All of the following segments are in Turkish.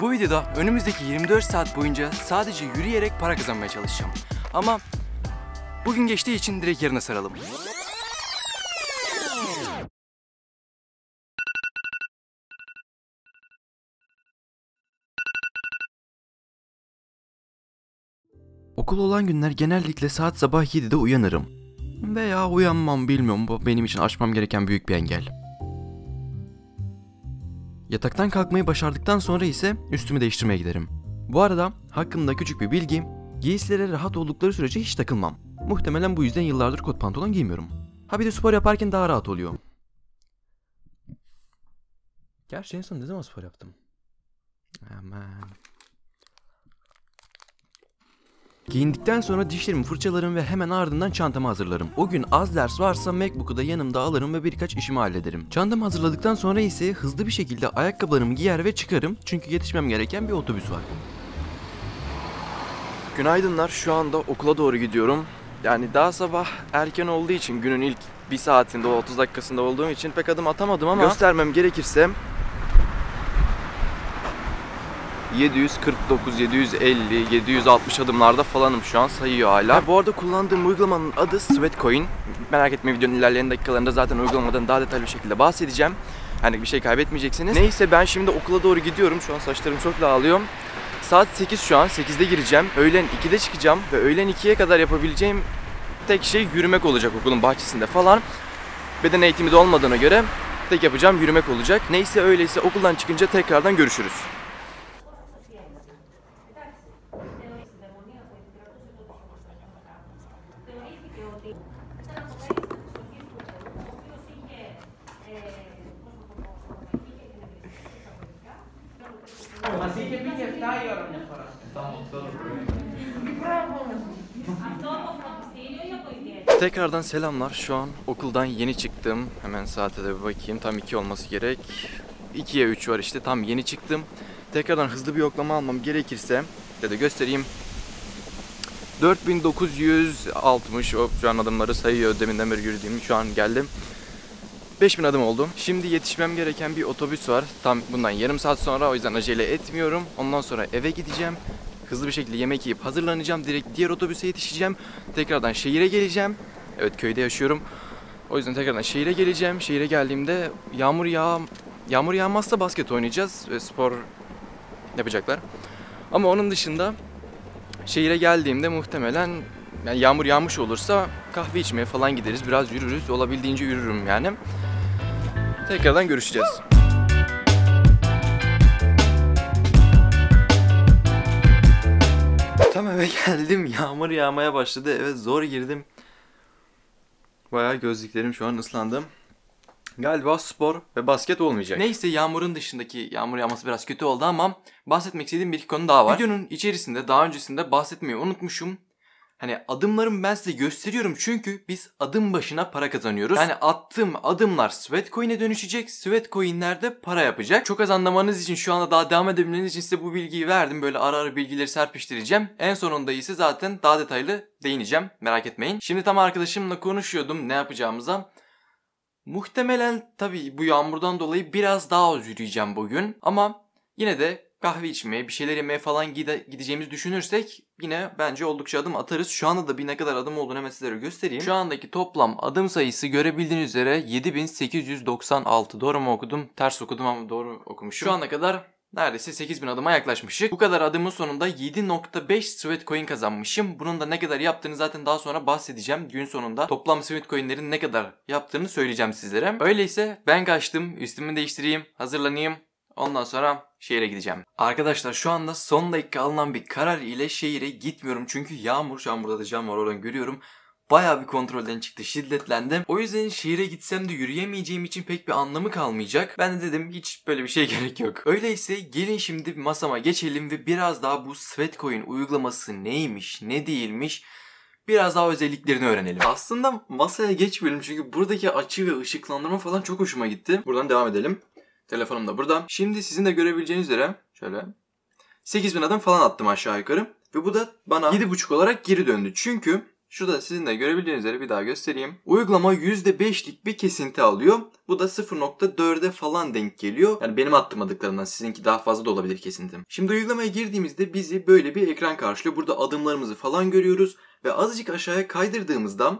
Bu videoda önümüzdeki 24 saat boyunca sadece yürüyerek para kazanmaya çalışacağım. Ama bugün geçtiği için direkt yarına saralım. Okul olan günler genellikle saat sabah 7'de uyanırım. Veya uyanmam bilmiyorum bu benim için aşmam gereken büyük bir engel. Yataktan kalkmayı başardıktan sonra ise üstümü değiştirmeye giderim. Bu arada hakkımda küçük bir bilgi, giysilere rahat oldukları sürece hiç takılmam. Muhtemelen bu yüzden yıllardır kot pantolon giymiyorum. Ha bir de spor yaparken daha rahat oluyor. Gerçi en son ne zaman spor yaptım? Aman. Giyindikten sonra dişlerimi fırçalarım ve hemen ardından çantamı hazırlarım. O gün az ders varsa Macbook'u da yanımda alırım ve birkaç işimi hallederim. Çantamı hazırladıktan sonra ise hızlı bir şekilde ayakkabılarımı giyer ve çıkarım çünkü yetişmem gereken bir otobüs var. Günaydınlar. Şu anda okula doğru gidiyorum. Yani daha sabah erken olduğu için günün ilk bir saatinde, o 30 dakikasında olduğum için pek adım atamadım ama göstermem gerekirse 749, 750, 760 adımlarda falanım şu an sayıyor hala. Ha, bu arada kullandığım uygulamanın adı Sweatcoin. Merak etme videonun ilerleyen dakikalarında zaten uygulamadan daha detaylı bir şekilde bahsedeceğim. Hani bir şey kaybetmeyeceksiniz. Neyse ben şimdi okula doğru gidiyorum. Şu an saçlarım çok dağılıyor. Saat 8 şu an. 8'de gireceğim. Öğlen 2'de çıkacağım ve öğlen 2'ye kadar yapabileceğim tek şey yürümek olacak okulun bahçesinde falan. Beden eğitimi de olmadığına göre tek yapacağım yürümek olacak. Neyse öyleyse okuldan çıkınca tekrardan görüşürüz. Así que mi está y ahora mejor. Estamos todos. Tekrardan selamlar. Şu an okuldan yeni çıktım. Hemen saate de bir bakayım. Tam 2 olması gerek. 2'ye 3 var işte. Tam yeni çıktım. Tekrardan hızlı bir yoklama almam gerekirse ya da göstereyim. 4960 hop şu an adımları sayıyor. Deminden beri yürüdüğüm şu an geldim. 5000 adım oldu. Şimdi yetişmem gereken bir otobüs var. Tam bundan yarım saat sonra o yüzden acele etmiyorum. Ondan sonra eve gideceğim. Hızlı bir şekilde yemek yiyip hazırlanacağım. Direkt diğer otobüse yetişeceğim. Tekrardan şehire geleceğim. Evet köyde yaşıyorum. O yüzden tekrardan şehire geleceğim. Şehire geldiğimde yağmur yağ yağmur yağmazsa basket oynayacağız ve spor yapacaklar. Ama onun dışında şehire geldiğimde muhtemelen yani yağmur yağmış olursa kahve içmeye falan gideriz. Biraz yürürüz. Olabildiğince yürürüm yani. Tekrardan görüşeceğiz. Tam eve geldim. Yağmur yağmaya başladı. Eve zor girdim. Bayağı gözlüklerim şu an ıslandım. Galiba spor ve basket olmayacak. Neyse yağmurun dışındaki yağmur yağması biraz kötü oldu ama bahsetmek istediğim bir iki konu daha var. Videonun içerisinde daha öncesinde bahsetmeyi unutmuşum. Hani adımlarımı ben size gösteriyorum çünkü biz adım başına para kazanıyoruz. Yani attığım adımlar Sweatcoin'e dönüşecek. Sweatcoin'ler de para yapacak. Çok az anlamanız için şu anda daha devam edebilmeniz için size bu bilgiyi verdim. Böyle ara ara bilgileri serpiştireceğim. En sonunda ise zaten daha detaylı değineceğim. Merak etmeyin. Şimdi tam arkadaşımla konuşuyordum ne yapacağımıza. Muhtemelen tabii bu yağmurdan dolayı biraz daha az bugün. Ama yine de kahve içmeye, bir şeyler yemeye falan gide, gideceğimizi düşünürsek yine bence oldukça adım atarız. Şu anda da bir ne kadar adım olduğunu hemen sizlere göstereyim. Şu andaki toplam adım sayısı görebildiğiniz üzere 7896. Doğru mu okudum? Ters okudum ama doğru okumuşum. Şu ana kadar neredeyse 8000 adıma yaklaşmışık. Bu kadar adımın sonunda 7.5 Sweatcoin kazanmışım. Bunun da ne kadar yaptığını zaten daha sonra bahsedeceğim. Gün sonunda toplam Sweatcoin'lerin ne kadar yaptığını söyleyeceğim sizlere. Öyleyse ben kaçtım. Üstümü değiştireyim. Hazırlanayım. Ondan sonra şehire gideceğim. Arkadaşlar şu anda son dakika alınan bir karar ile şehire gitmiyorum. Çünkü yağmur şu an burada da cam var oradan görüyorum. Bayağı bir kontrolden çıktı şiddetlendim. O yüzden şehire gitsem de yürüyemeyeceğim için pek bir anlamı kalmayacak. Ben de dedim hiç böyle bir şey gerek yok. Öyleyse gelin şimdi masama geçelim ve biraz daha bu Sweatcoin uygulaması neymiş ne değilmiş biraz daha özelliklerini öğrenelim. Aslında masaya geçmeyelim çünkü buradaki açı ve ışıklandırma falan çok hoşuma gitti. Buradan devam edelim. Telefonum da burada. Şimdi sizin de görebileceğiniz üzere şöyle 8000 adım falan attım aşağı yukarı. Ve bu da bana 7.5 olarak geri döndü. Çünkü Şurada sizin de görebildiğiniz üzere bir daha göstereyim. Uygulama %5'lik bir kesinti alıyor. Bu da 0.4'e falan denk geliyor. Yani benim attırmadıklarımdan sizinki daha fazla da olabilir kesintim. Şimdi uygulamaya girdiğimizde bizi böyle bir ekran karşılıyor. Burada adımlarımızı falan görüyoruz. Ve azıcık aşağıya kaydırdığımızda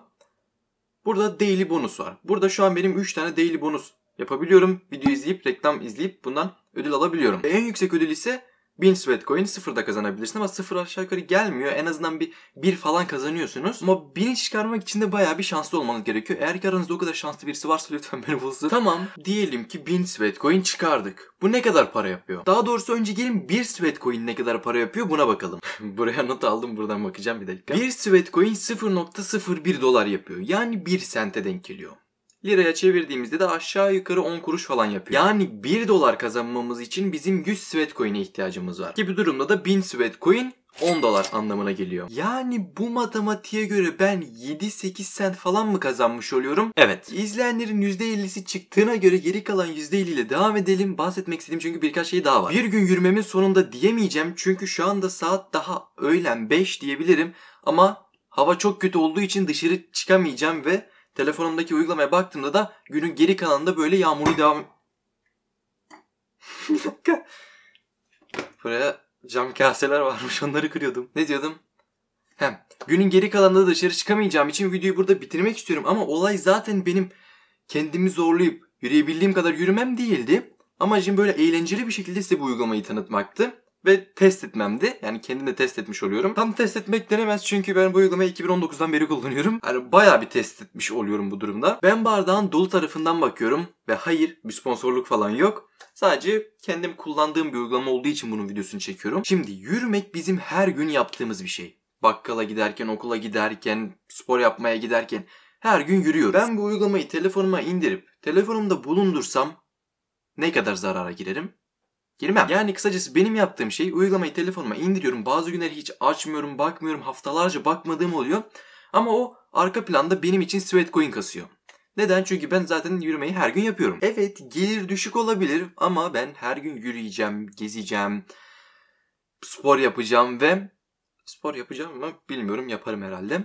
burada daily bonus var. Burada şu an benim 3 tane daily bonus yapabiliyorum. Video izleyip reklam izleyip bundan ödül alabiliyorum. En yüksek ödül ise 1000 Sweatcoin sıfırda kazanabilirsin ama sıfır aşağı yukarı gelmiyor. En azından bir bir falan kazanıyorsunuz. Ama 1000'i çıkarmak için de bayağı bir şanslı olmanız gerekiyor. Eğer ki aranızda o kadar şanslı birisi varsa lütfen beni bulsun. Tamam diyelim ki 1000 Sweatcoin çıkardık. Bu ne kadar para yapıyor? Daha doğrusu önce gelin 1 Sweatcoin ne kadar para yapıyor buna bakalım. Buraya not aldım buradan bakacağım bir dakika. 1 Sweatcoin 0.01 dolar yapıyor. Yani 1 sente denk geliyor. Liraya çevirdiğimizde de aşağı yukarı 10 kuruş falan yapıyor. Yani 1 dolar kazanmamız için bizim 100 Sweatcoin'e ihtiyacımız var. Gibi durumda da 1000 Sweatcoin 10 dolar anlamına geliyor. Yani bu matematiğe göre ben 7-8 sent falan mı kazanmış oluyorum? Evet. İzleyenlerin %50'si çıktığına göre geri kalan %50 ile devam edelim. Bahsetmek istediğim çünkü birkaç şey daha var. Bir gün yürümemin sonunda diyemeyeceğim çünkü şu anda saat daha öğlen 5 diyebilirim. Ama hava çok kötü olduğu için dışarı çıkamayacağım ve telefonumdaki uygulamaya baktığımda da günün geri kalanında böyle yağmurlu devam... Bir dakika. Buraya cam kaseler varmış onları kırıyordum. Ne diyordum? Hem günün geri kalanında da dışarı çıkamayacağım için videoyu burada bitirmek istiyorum ama olay zaten benim kendimi zorlayıp yürüyebildiğim kadar yürümem değildi. Amacım böyle eğlenceli bir şekilde size bu uygulamayı tanıtmaktı ve test etmemdi. Yani kendim de test etmiş oluyorum. Tam test etmek denemez çünkü ben bu uygulamayı 2019'dan beri kullanıyorum. Yani bayağı bir test etmiş oluyorum bu durumda. Ben bardağın dolu tarafından bakıyorum ve hayır bir sponsorluk falan yok. Sadece kendim kullandığım bir uygulama olduğu için bunun videosunu çekiyorum. Şimdi yürümek bizim her gün yaptığımız bir şey. Bakkala giderken, okula giderken, spor yapmaya giderken her gün yürüyoruz. Ben bu uygulamayı telefonuma indirip telefonumda bulundursam ne kadar zarara girerim? Girmem. Yani kısacası benim yaptığım şey uygulamayı telefonuma indiriyorum. Bazı günler hiç açmıyorum, bakmıyorum. Haftalarca bakmadığım oluyor. Ama o arka planda benim için Sweatcoin kasıyor. Neden? Çünkü ben zaten yürümeyi her gün yapıyorum. Evet gelir düşük olabilir ama ben her gün yürüyeceğim, gezeceğim, spor yapacağım ve spor yapacağım mı bilmiyorum yaparım herhalde.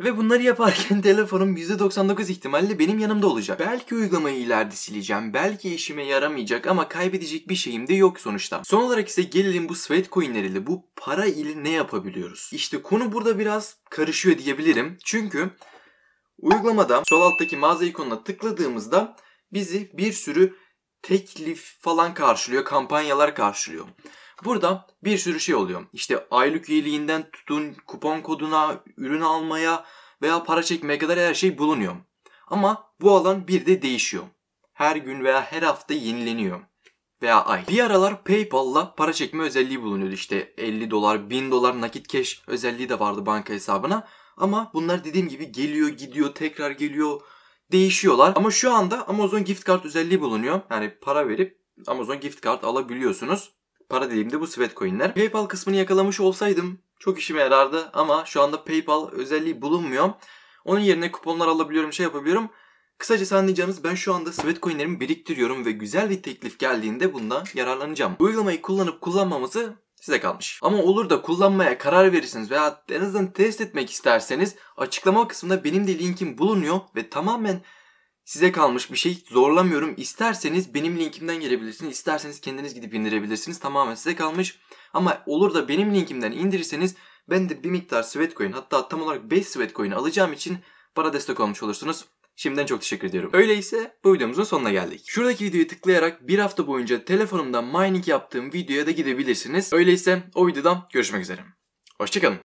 Ve bunları yaparken telefonum %99 ihtimalle benim yanımda olacak. Belki uygulamayı ileride sileceğim, belki işime yaramayacak ama kaybedecek bir şeyim de yok sonuçta. Son olarak ise gelelim bu Sweatcoin'leriyle bu para ile ne yapabiliyoruz? İşte konu burada biraz karışıyor diyebilirim. Çünkü uygulamada sol alttaki mağaza ikonuna tıkladığımızda bizi bir sürü teklif falan karşılıyor, kampanyalar karşılıyor. Burada bir sürü şey oluyor. İşte aylık üyeliğinden tutun kupon koduna, ürün almaya veya para çekmeye kadar her şey bulunuyor. Ama bu alan bir de değişiyor. Her gün veya her hafta yenileniyor. Veya ay. Bir aralar PayPal'la para çekme özelliği bulunuyordu. İşte 50 dolar, 1000 dolar nakit cash özelliği de vardı banka hesabına. Ama bunlar dediğim gibi geliyor, gidiyor, tekrar geliyor, değişiyorlar. Ama şu anda Amazon gift card özelliği bulunuyor. Yani para verip Amazon gift card alabiliyorsunuz. Para dediğimde bu Sweatcoin'ler. PayPal kısmını yakalamış olsaydım çok işime yarardı ama şu anda PayPal özelliği bulunmuyor. Onun yerine kuponlar alabiliyorum, şey yapabiliyorum. Kısacası anlayacağınız ben şu anda Sweatcoin'lerimi biriktiriyorum ve güzel bir teklif geldiğinde bundan yararlanacağım. Uygulamayı kullanıp kullanmaması size kalmış. Ama olur da kullanmaya karar verirsiniz veya en azından test etmek isterseniz açıklama kısmında benim de linkim bulunuyor ve tamamen size kalmış bir şey zorlamıyorum. İsterseniz benim linkimden gelebilirsiniz. İsterseniz kendiniz gidip indirebilirsiniz. Tamamen size kalmış. Ama olur da benim linkimden indirirseniz ben de bir miktar Sweatcoin hatta tam olarak 5 Sweatcoin alacağım için bana destek olmuş olursunuz. Şimdiden çok teşekkür ediyorum. Öyleyse bu videomuzun sonuna geldik. Şuradaki videoyu tıklayarak bir hafta boyunca telefonumdan mining yaptığım videoya da gidebilirsiniz. Öyleyse o videodan görüşmek üzere. Hoşçakalın.